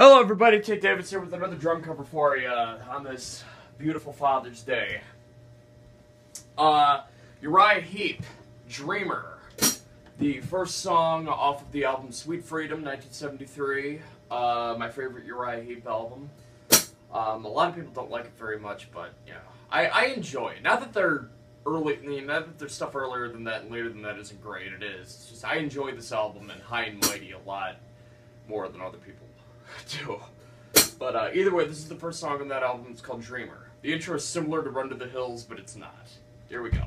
Hello, everybody. Tate Davis here with another drum cover for you on this beautiful Father's Day. Uh, Uriah Heep, Dreamer, the first song off of the album Sweet Freedom, 1973. Uh, my favorite Uriah Heep album. Um, a lot of people don't like it very much, but yeah, I, I enjoy it. Not that they're early, I mean, not that there's stuff earlier than that and later than that isn't great. It is. It's just I enjoy this album and High and Mighty a lot more than other people do. But uh, either way, this is the first song on that album. It's called Dreamer. The intro is similar to Run to the Hills, but it's not. Here we go.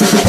You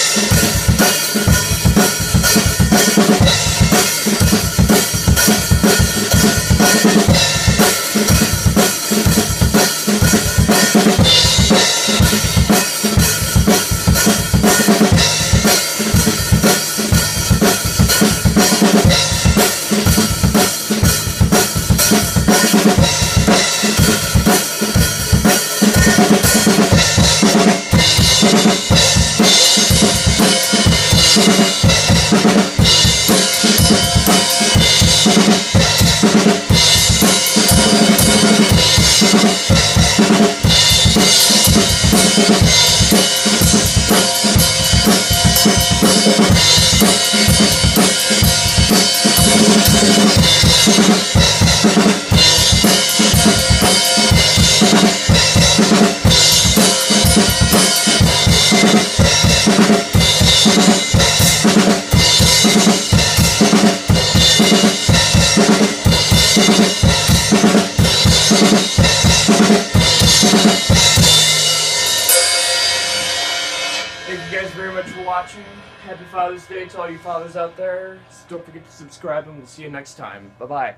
much for watching. Happy Father's Day to all you fathers out there. Don't forget to subscribe and we'll see you next time. Bye-bye.